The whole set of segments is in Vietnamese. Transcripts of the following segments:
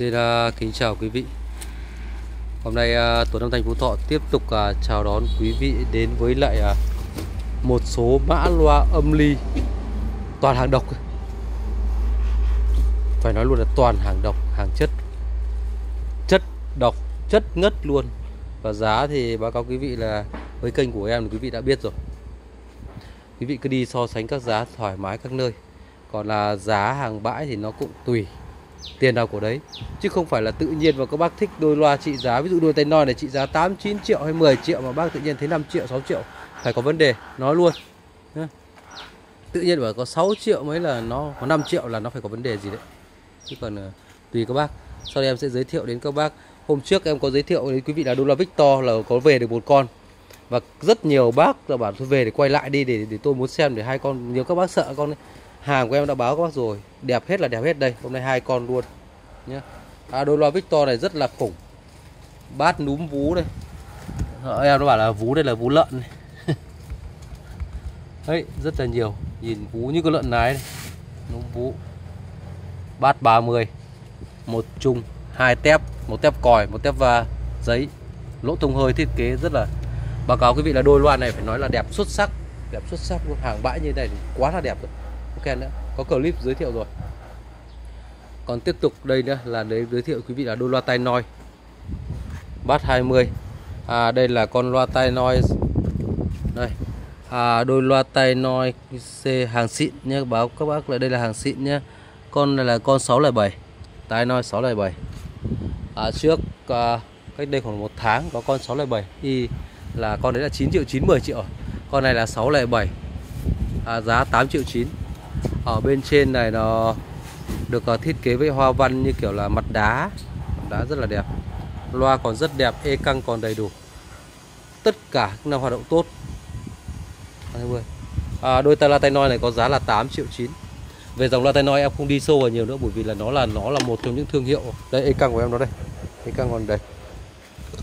Xin uh, kính chào quý vị. Hôm nay à, uh, Tuấn Âm Thanh Phú Thọ tiếp tục uh, chào đón quý vị đến với lại uh, một số mã loa âm ly toàn hàng độc. Phải nói luôn là toàn hàng độc, hàng chất Chất độc, chất ngất luôn. Và giá thì báo cáo quý vị là với kênh của em thì quý vị đã biết rồi. Quý vị cứ đi so sánh các giá thoải mái các nơi. Còn là giá hàng bãi thì nó cũng tùy tiền nào của đấy, chứ không phải là tự nhiên và các bác thích đôi loa trị giá, ví dụ đôi tay non này trị giá 8 9 triệu hay 10 triệu mà bác tự nhiên thấy 5 triệu 6 triệu, phải có vấn đề nói luôn. Tự nhiên bảo có 6 triệu mới là nó, có 5 triệu là nó phải có vấn đề gì đấy. Chứ còn ờ, tùy các bác. Sau đây em sẽ giới thiệu đến các bác. Hôm trước em có giới thiệu đến quý vị là đô la Victor là có về được một con. Và rất nhiều bác là bảo tôi về để quay lại đi, để để tôi muốn xem để hai con, nhiều các bác sợ con ấy hàng của em đã báo các bác rồi. Đẹp hết là đẹp hết đây. Hôm nay hai con luôn. Nhé à, đôi loa Victor này rất là khủng. Bát núm vú đây. À, em nó bảo là vú đây là vú lợn này. đấy rất là nhiều. Nhìn vú như con lợn nái này. Núm vú. Bát 30 một chung hai tép một tép còi một tép và giấy. Lỗ thông hơi thiết kế rất là báo cáo quý vị là đôi loa này phải nói là đẹp xuất sắc. Đẹp xuất sắc luôn. Hàng bãi như này thì quá là đẹp rồi ok nữa có clip giới thiệu rồi. Còn tiếp tục đây nữa là để giới thiệu quý vị là đôi loa tai noi. Bát 20 à, đây là con loa tai noi. Đây. À, đôi loa tai noi C hàng xịn nhé báo các bác là đây là hàng xịn nhé. Con này là con 607 tai noi 607 à, trước à, cách đây khoảng một tháng có con 607 y là con đấy là 9 triệu 9 10 triệu. Con này là 607 à, giá 8 triệu 9 ở bên trên này nó được ờ, thiết kế với hoa văn như kiểu là mặt đá. Mặt đá rất là đẹp. Loa còn rất đẹp e căng còn đầy đủ. Tất cả là hoạt động tốt. À, đôi tai la tai noi này có giá là 8 triệu 9 về dòng la tai noi em không đi sâu vào nhiều nữa bởi vì là nó là nó là một trong những thương hiệu. Đây e căng của em nó đây. E căng còn đây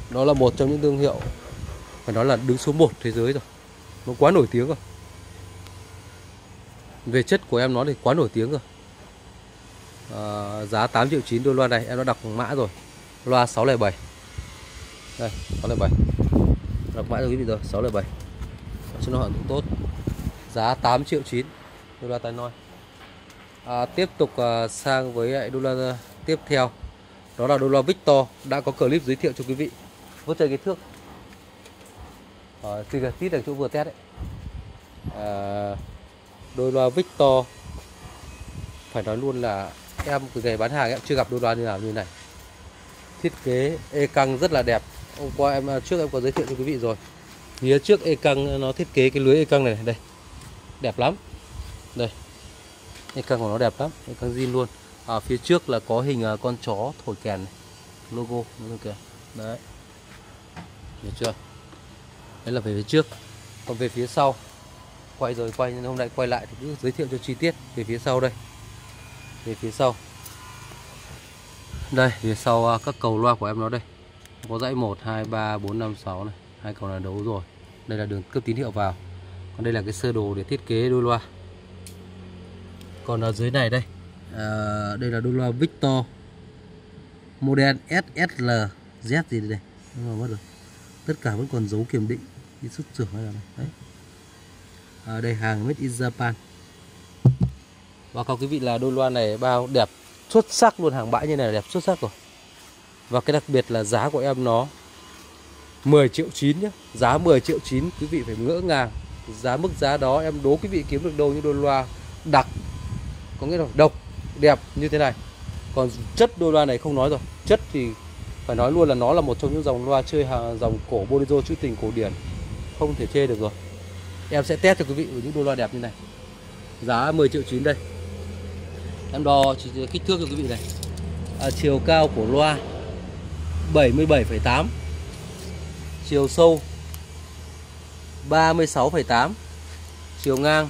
nó là một trong những thương hiệu. Phải nói là đứng số 1 thế giới rồi. Nó quá nổi tiếng rồi về chất của em nó thì quá nổi tiếng rồi. À, giá 8 triệu 9 đôi loa này em đã đọc mã rồi. Loa 607 đây 607 đọc mã cho quý vị rồi 607 cho nó hoạt cũng tốt. Giá 8 triệu 9 đô la tai noi. À, tiếp tục à, sang với lại đô la à, tiếp theo. Đó là đô la Victor đã có clip giới thiệu cho quý vị. Vô chơi cái thước. À, tít được chỗ vừa test đấy. À, đôi loa Victor. Phải nói luôn là em từ ngày bán hàng em chưa gặp đôi loa như nào như này. Thiết kế e căng rất là đẹp. Hôm qua em à, trước em có giới thiệu cho quý vị rồi. Phía trước e căng nó thiết kế cái lưới e căng này, đây. Đẹp lắm. Đây. E căng của nó đẹp lắm e căng zin luôn. Ở phía trước là có hình à, con chó thổi kèn này. logo kìa. Đấy. Được chưa? Đấy là về phía trước. Còn về phía sau quay rồi quay nhưng hôm nay quay lại thì cứ giới thiệu cho chi tiết về phía sau đây. Về phía sau. Đây phía sau à, các cầu loa của em nó đây. Có dãy 1 2 3 4 5 6 này. Hai cầu là đấu rồi. Đây là đường cấp tín hiệu vào. Còn đây là cái sơ đồ để thiết kế đôi loa. Còn ở dưới này đây à, đây là đôi loa Victor model SSL Z gì đây, đây. mất rồi. Tất cả vẫn còn dấu kiểm định đi xuất xưởng hay là này. Đấy à, đây hàng made in Japan. Và các quý vị là đôi loa này bao đẹp xuất sắc luôn hàng bãi như này là đẹp xuất sắc rồi. Và cái đặc biệt là giá của em nó 10 triệu 9 nhé Giá 10 triệu 9 quý vị phải ngỡ ngàng. Giá mức giá đó em đố quý vị kiếm được đâu những đôi loa đặc Có nghĩa là độc, đẹp như thế này. Còn chất đôi loa này không nói rồi. Chất thì phải nói luôn là nó là một trong những dòng loa chơi hàng dòng cổ bolero trữ tình cổ điển. Không thể chê được rồi. Em sẽ test cho quý vị với những đôi loa đẹp như này. Giá 10 triệu 9 đây. Em đo kích thước cho quý vị này. À, Chiều cao của loa 77,8 Chiều sâu 36,8 Chiều ngang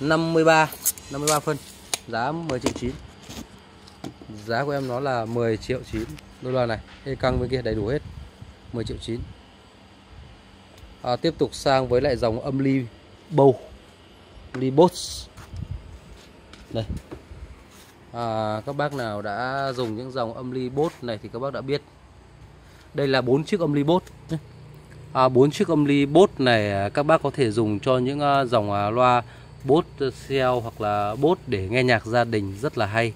53 53 phân. Giá 10 triệu 9 Giá của em nó là 10 triệu 9 Đôi loa này Ê căng bên kia đầy đủ hết. 10 triệu 9 à, Tiếp tục sang với lại dòng âm ly bầu Ly Boss Đây. À, các bác nào đã dùng những dòng âm ly bốt này thì các bác đã biết. Đây là bốn chiếc âm ly bốt à, 4 chiếc âm ly bốt này à, các bác có thể dùng cho những à, dòng à, loa bốt cell hoặc là bốt để nghe nhạc gia đình rất là hay.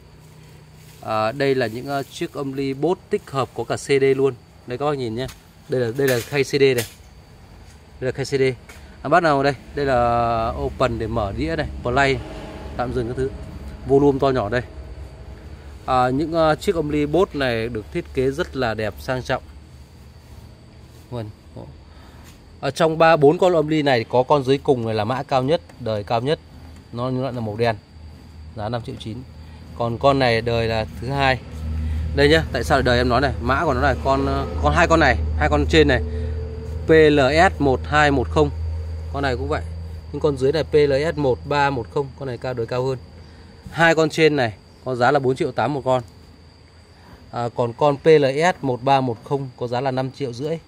À, đây là những chiếc âm ly bốt tích hợp có cả CD luôn. Đây các bác nhìn nhé. Đây là đây là khay CD này đây là KCD à, bắt nào đây. Đây là open để mở đĩa này play tạm dừng các thứ. Volume to nhỏ đây. À, những uh, chiếc âm ly bốt này được thiết kế rất là đẹp sang trọng. Vâng ở trong ba bốn con âm ly này có con dưới cùng này là mã cao nhất đời cao nhất. Nó như là màu đen. Giá 5 triệu 9 còn con này đời là thứ hai. Đây nhá tại sao đời em nói này? Mã của nó là con ờ, con hai con này hai con trên này. PLS 1210 con này cũng vậy. Nhưng con dưới này PLS 1310 con này cao đời cao hơn. Hai con trên này có giá là 4 triệu 8 một con. À, còn con PLS 1310 có giá là 5 triệu rưỡi.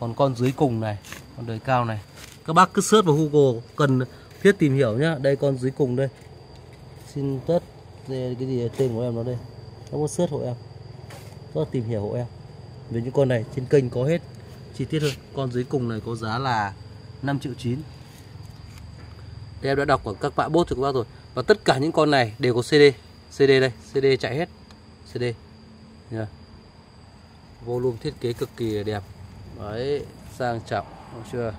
Còn con dưới cùng này con đời cao này. Các bác cứ search vào Google cần thiết tìm hiểu nhá. Đây con dưới cùng đây. Xin tất cái gì tên của em nó đây. Nó có search hộ em. Rất tìm hiểu hộ em. Về những con này trên kênh có hết chi tiết hơn. Con dưới cùng này có giá là 5 triệu 9 đây em đã đọc ở các bạn bốt cho các bác rồi. Và tất cả những con này đều có CD CD đây. CD chạy hết. CD yeah. volume thiết kế cực kỳ đẹp. Đấy, sang trọng. Được chưa?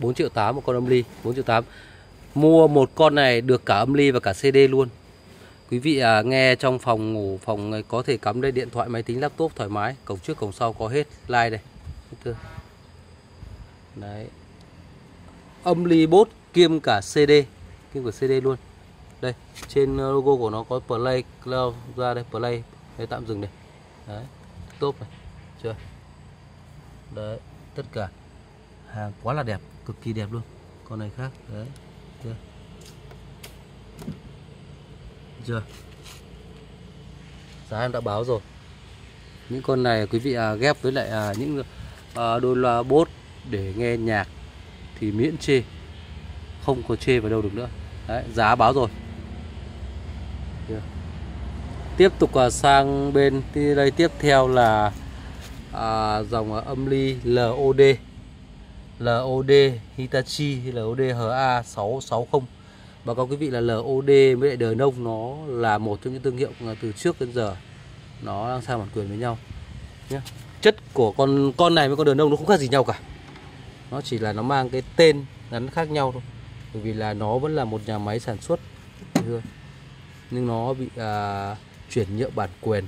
4 triệu 8 một con âm ly. 4 triệu 8 mua một con này được cả âm ly và cả CD luôn quý vị à, nghe trong phòng ngủ phòng à, có thể cắm đây điện thoại máy tính laptop thoải mái cổng trước cổng sau có hết. Like đây. Đấy. Âm ly bốt kiêm cả CD kiêm cả CD luôn. Đây trên à, logo của nó có play cloud ra đây play. Đây tạm dừng đây. Đấy. Top này. Chưa? Đấy tất cả. Hàng quá là đẹp cực kỳ đẹp luôn. Con này khác. Đấy. Chưa? Chưa? Giá em đã báo rồi. Những con này quý vị à, ghép với lại à, những à, đôi loa bốt để nghe nhạc thì miễn chê không có chê vào đâu được nữa. Đấy giá báo rồi. Yeah. tiếp tục à, sang bên đây tiếp theo là à, dòng à, âm ly LOD LOD Hitachi LOD HA660 báo cáo quý vị là LOD với lại đời nông nó là một trong những thương hiệu à, từ trước đến giờ. Nó đang sang bản quyền với nhau nhé chất của con con này với con đời nông nó không khác gì nhau cả. Nó chỉ là nó mang cái tên ngắn khác nhau thôi. Bởi vì là nó vẫn là một nhà máy sản xuất nhưng nó bị à, chuyển nhượng bản quyền.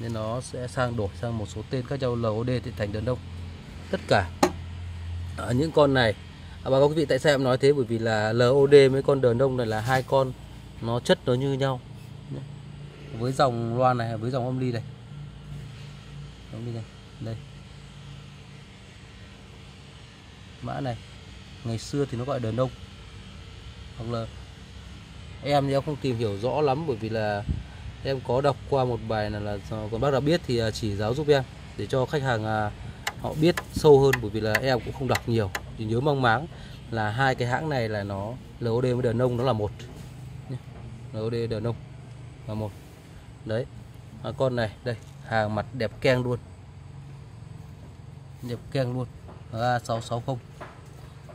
Nên nó sẽ sang đổi sang một số tên các châu LOD thì thành Đời Nông. tất cả ở những con này à, báo cáo quý vị tại sao em nói thế? Bởi vì là LOD mấy con đờn đông này là hai con nó chất nó như nhau. Với dòng loa này với dòng âm ly này. Âm ly này đây. Mã này ngày xưa thì nó gọi đờn đông hoặc là em thì em không tìm hiểu rõ lắm bởi vì là em có đọc qua một bài là, là còn bác nào biết thì à, chỉ giáo giúp em để cho khách hàng à, họ biết sâu hơn bởi vì là em cũng không đọc nhiều thì nhớ mong máng là hai cái hãng này là nó LOD với đờ nông nó là một LOD đờ nông là một. Đấy. À, con này đây hàng mặt đẹp keng luôn. Đẹp keng luôn. A660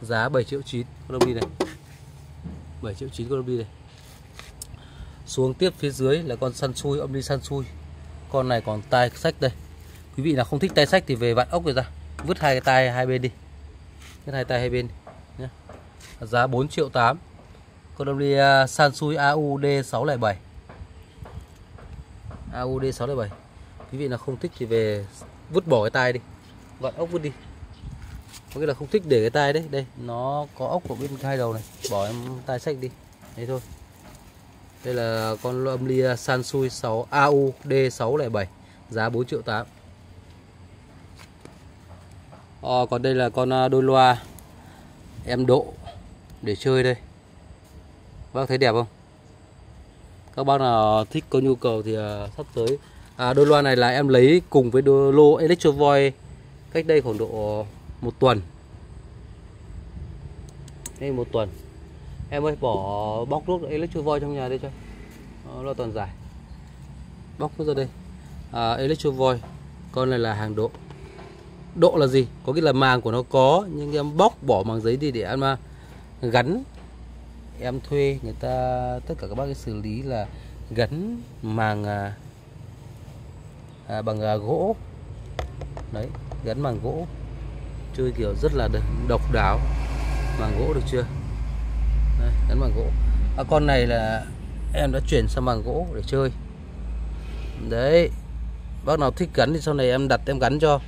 giá 7 triệu 9 con đi này. 7 triệu 9 con đi này. Xuống tiếp phía dưới là con săn xui âm đi săn xui con này còn tai sách đây. Quý vị nào không thích tay sách thì về vặn ốc rồi ra. Vứt hai cái tay hai bên đi vứt hai tay hai bên nhé. Giá 4 triệu 8 con âm ly Sansui AUD 607 AUD 607 quý vị nào không thích thì về vứt bỏ cái tay đi. Gọn ốc vứt đi. Có nghĩa là không thích để cái tay đấy. Đây, nó có ốc của bên hai đầu này. Bỏ em tay sách đi. Đấy thôi. Đây là con âm ly à, Sansui 6 AUD 607 giá 4 triệu 8 Ờ, còn đây là con à, đôi loa. Em độ để chơi đây. Bác thấy đẹp không? Các bác nào thích có nhu cầu thì uh, sắp tới. À, đôi loa này là em lấy cùng với đôi lô Electrovoy cách đây khoảng độ một tuần. Đây một tuần. Em ơi bỏ bóc lốt Electrovoy trong nhà đây cho. Đó, lo toàn giải. Bóc nút ra đây. À, Electrovoy con này là hàng độ độ là gì? Có nghĩa là màng của nó có nhưng em bóc bỏ màng giấy đi để em mà. Gắn. Em thuê người ta tất cả các bác cái xử lý là gắn màng à, à, bằng à, gỗ. Đấy gắn màng gỗ. Chơi kiểu rất là độc đáo. Màng gỗ được chưa? Đấy, gắn màng gỗ. À, con này là em đã chuyển sang màng gỗ để chơi. Đấy bác nào thích gắn thì sau này em đặt em gắn cho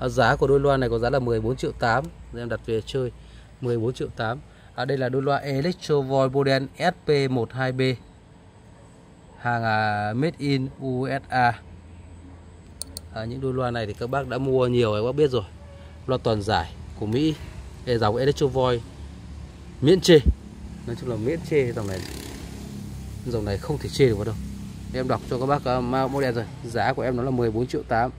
à, giá của đôi loa này có giá là 14 triệu 8 em đặt về chơi 14 triệu 8 à, đây là đôi loa Electro Void Model SP12B hàng à, made in USA à, những đôi loa này thì các bác đã mua nhiều các bác biết rồi. Loa toàn giải của Mỹ. Để dòng Electro Void miễn chê. Nói chung là miễn chê dòng này. Dòng này không thể chê được vào đâu. Em đọc cho các bác uh, model rồi. Giá của em nó là 14 triệu 8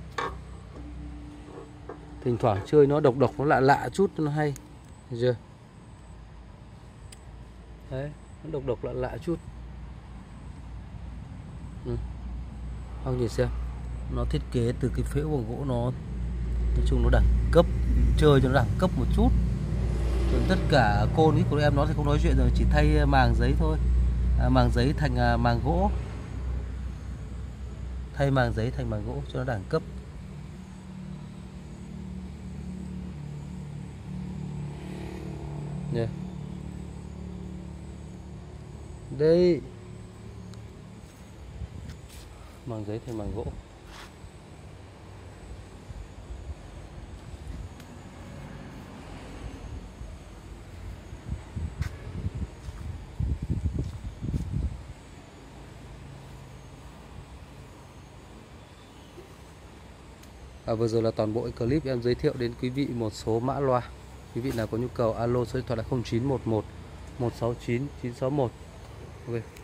thỉnh thoảng chơi nó độc độc nó lạ lạ chút nó hay. Thấy chưa? Đấy nó độc độc lạ lạ chút. Ừ. không nhìn xem. Nó thiết kế từ cái phễu bằng gỗ nó nói chung nó đẳng cấp chơi cho nó đẳng cấp một chút. Còn tất cả côn ý của em nó thì không nói chuyện rồi chỉ thay à, màng giấy thôi. À, màng giấy thành à, màng gỗ. Thay màng giấy thành màng gỗ cho nó đẳng cấp. Dạ. nha đây màng giấy thành màng gỗ. À, vừa rồi là toàn bộ clip em giới thiệu đến quý vị một số mã loa quý vị nào có nhu cầu alo số điện thoại là 0911 169 961 ok.